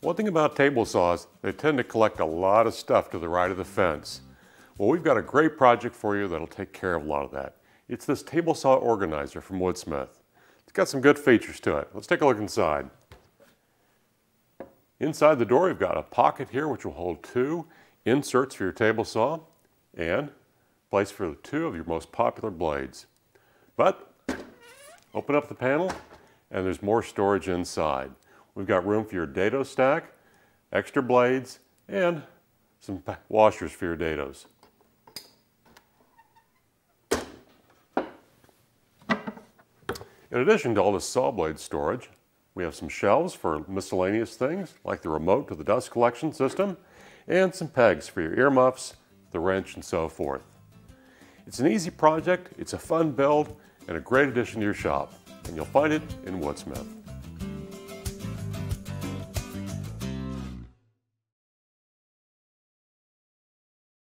One thing about table saws, they tend to collect a lot of stuff to the right of the fence. Well, we've got a great project for you that'll take care of a lot of that. It's this table saw organizer from Woodsmith. It's got some good features to it. Let's take a look inside. Inside the door, we've got a pocket here which will hold two inserts for your table saw and place for two of your most popular blades. But open up the panel and there's more storage inside. We've got room for your dado stack, extra blades, and some washers for your dados. In addition to all the saw blade storage, we have some shelves for miscellaneous things like the remote to the dust collection system and some pegs for your earmuffs, the wrench, and so forth. It's an easy project, it's a fun build, and a great addition to your shop, and you'll find it in Woodsmith.